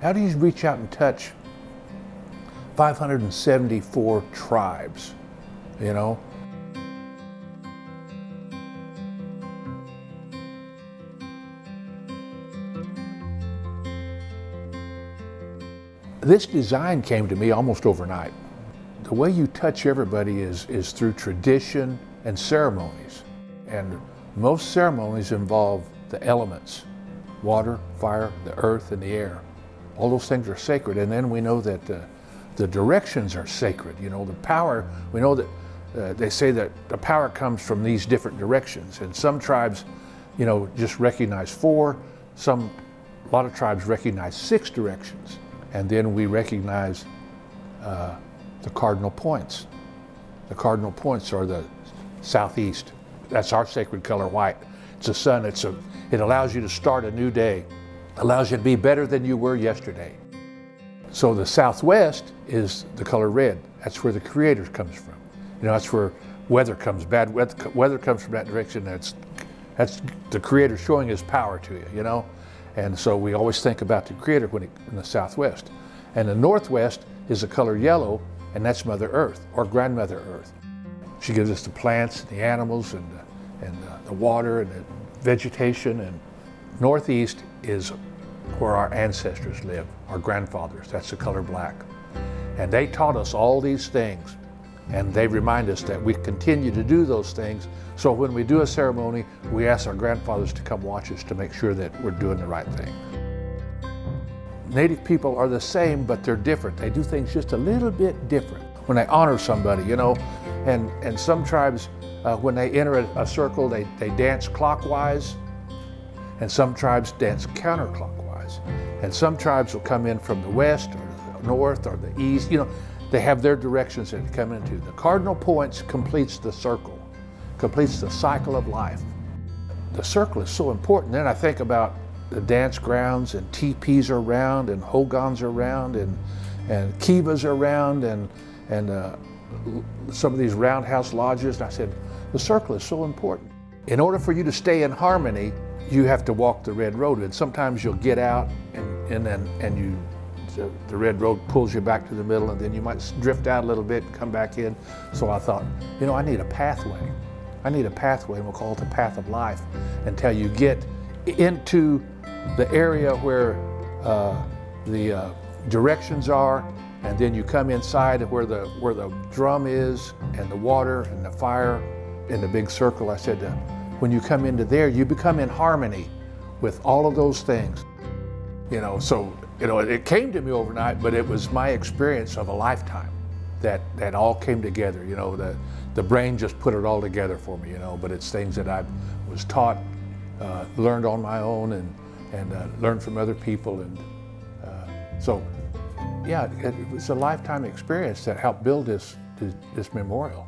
How do you reach out and touch 574 tribes, you know? This design came to me almost overnight. The way you touch everybody is, is through tradition and ceremonies. And most ceremonies involve the elements, water, fire, the earth, and the air. All those things are sacred. And then we know that uh, the directions are sacred. You know, the power, we know that uh, they say that the power comes from these different directions. And some tribes, you know, just recognize four. Some, a lot of tribes recognize six directions. And then we recognize uh, the cardinal points. The cardinal points are the southeast. That's our sacred color, white. It's a sun. It's a, it allows you to start a new day. Allows you to be better than you were yesterday. So the southwest is the color red. That's where the creator comes from. You know, that's where weather comes. Bad weather, weather comes from that direction. That's that's the creator showing his power to you. You know, and so we always think about the creator when it, in the southwest. And the northwest is the color yellow, and that's Mother Earth or Grandmother Earth. She gives us the plants and the animals and the, and the, the water and the vegetation. And northeast is where our ancestors live, our grandfathers. That's the color black. And they taught us all these things. And they remind us that we continue to do those things. So when we do a ceremony, we ask our grandfathers to come watch us to make sure that we're doing the right thing. Native people are the same, but they're different. They do things just a little bit different. When they honor somebody, you know, and, and some tribes, uh, when they enter a, a circle, they, they dance clockwise, and some tribes dance counterclockwise. And some tribes will come in from the west or the north or the east, you know, they have their directions that they come into. The cardinal points completes the circle, completes the cycle of life. The circle is so important. Then I think about the dance grounds and teepees are around and hogans are around and, and kivas are around and, and uh, some of these roundhouse lodges. And I said, the circle is so important. In order for you to stay in harmony, you have to walk the red road. And sometimes you'll get out and, and, and, and you the, the, red road pulls you back to the middle and then you might drift out a little bit and come back in. So I thought, you know, I need a pathway. I need a pathway, and we'll call it the path of life until you get into the area where uh, the uh, directions are, and then you come inside where the where the drum is, and the water and the fire in the big circle. I said, uh, when you come into there, you become in harmony with all of those things. You know, so you know, it came to me overnight, but it was my experience of a lifetime that that all came together. You know, the the brain just put it all together for me. You know, but it's things that I was taught, uh, learned on my own, and and uh, learned from other people, and uh, so yeah, it, it, was a lifetime experience that helped build this this, this memorial.